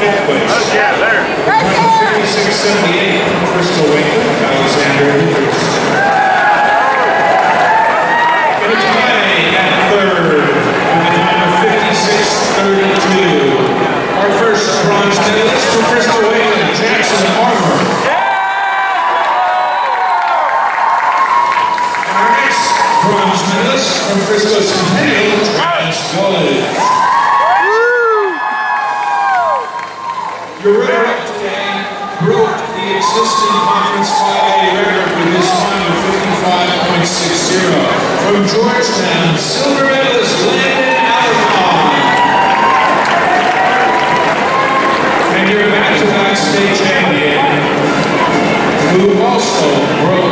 fourth place. Yeah, there. Right there. 5678 from Crystal Wakeman, Alexander Hendricks. In a tie at third, with a time of 5632. Our first bronze medalist Crystal Jackson. And our next bronze medalist from Frisco Centennial, Travis Gulledge. Your today broke the existing conference 5A record with his time of 55.60. From Georgetown, silver medalist Landon Alphon. And your back-to-back state champion, who also broke